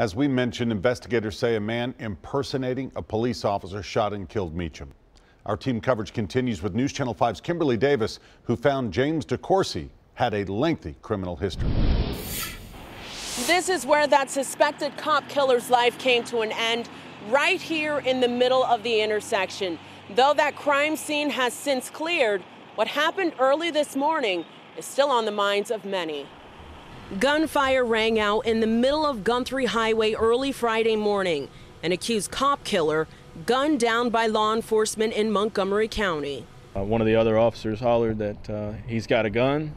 As we mentioned, investigators say a man impersonating a police officer shot and killed Meacham. Our team coverage continues with News Channel 5's Kimberly Davis, who found James Decoursey had a lengthy criminal history. This is where that suspected cop killer's life came to an end, right here in the middle of the intersection. Though that crime scene has since cleared, what happened early this morning is still on the minds of many. Gunfire rang out in the middle of Guthrie Highway early Friday morning. An accused cop killer gunned down by law enforcement in Montgomery County. Uh, one of the other officers hollered that uh, he's got a gun,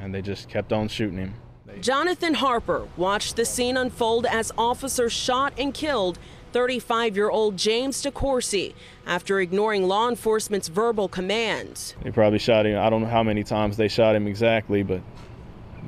and they just kept on shooting him. Jonathan Harper watched the scene unfold as officers shot and killed 35 year old James Decoursey after ignoring law enforcement's verbal commands. They probably shot him. I don't know how many times they shot him exactly, but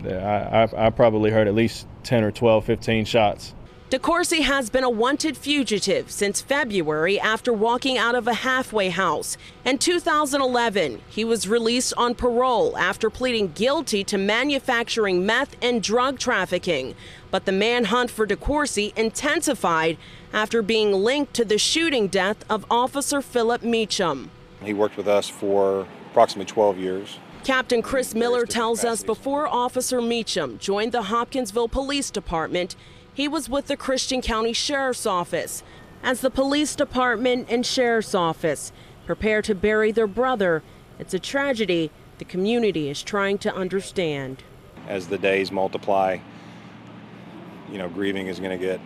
I, I, I probably heard at least 10 or 12, 15 shots. Decoursey has been a wanted fugitive since February after walking out of a halfway house. In 2011, he was released on parole after pleading guilty to manufacturing meth and drug trafficking. But the manhunt for Decoursey intensified after being linked to the shooting death of Officer Phillip Meacham. He worked with us for approximately 12 years. Captain Chris Miller tells us before Officer Meacham joined the Hopkinsville Police Department, he was with the Christian County Sheriff's Office. As the police department and sheriff's office prepare to bury their brother, it's a tragedy the community is trying to understand. As the days multiply, you know, grieving is going to get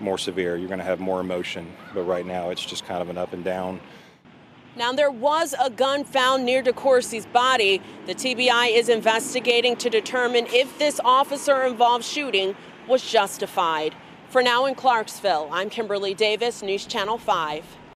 more severe. You're going to have more emotion, but right now it's just kind of an up and down. Now, there was a gun found near Decoursey's body. The TBI is investigating to determine if this officer involved shooting was justified. For now in Clarksville, I'm Kimberly Davis, News Channel 5.